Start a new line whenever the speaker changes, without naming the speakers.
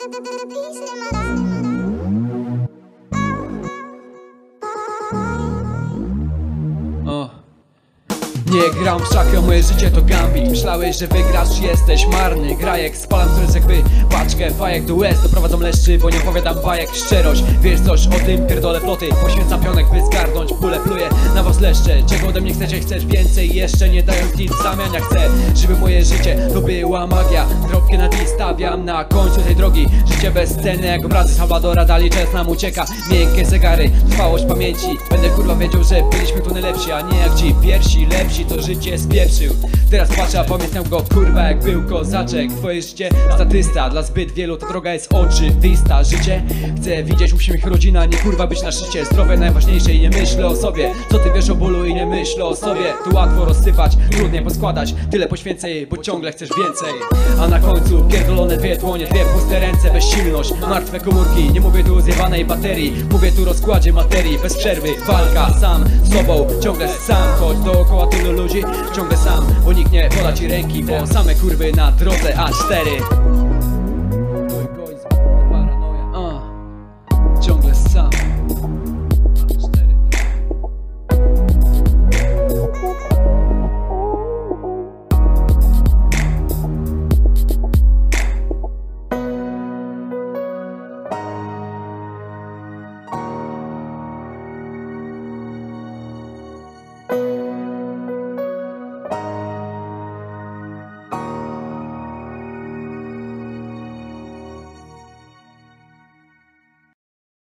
Peace in my life. Nie gram w szachy, moje życie to gambit. Myślałeś, że wygrasz, jesteś marny. Grajek, spalam coraz jakby paczkę fajek. Do łez Doprowadzą leszczy, bo nie opowiadam bajek. Szczerość, wiesz coś o tym, pierdolę floty Poświęcam pionek, by zgarnąć pulę. Pluję na was leszcze, czego ode mnie chcecie? Chcesz więcej, jeszcze nie dając nic. Zamian Ja chcę, żeby moje życie to była magia. Kropkę na D stawiam na końcu tej drogi. Życie bez sceny, jak obrazy Salvadora Dali. Czas nam ucieka, miękkie zegary Trwałość pamięci, będę kurwa wiedział, że byliśmy tu najlepsi A nie jak ci pierwsi, lepsi, to życie spieprzył. Teraz patrzę, a pamiętam go kurwa jak był kozaczek. Twoje życie statysta, dla zbyt wielu ta droga jest oczywista. Życie chcę widzieć uśmiech rodzina, nie kurwa być na szczycie. Zdrowie najważniejsze i nie myślę o sobie. Co ty wiesz o bólu i nie myślę o sobie? Tu łatwo rozsypać, trudniej poskładać. Tyle poświęcę jej, bo ciągle chcesz więcej. A na końcu pierdolone dwie dłonie, dwie puste ręce Bezsilność, martwe komórki Nie mówię tu o zjebanej baterii. Mówię tu o rozkładzie materii. Bez przerwy, walka sam z sobą Ciągle sam, choć dookoła tylu ludzi. Ciągle sam, bo nikt nie poda ci ręki Bo same kurwy na drodze A4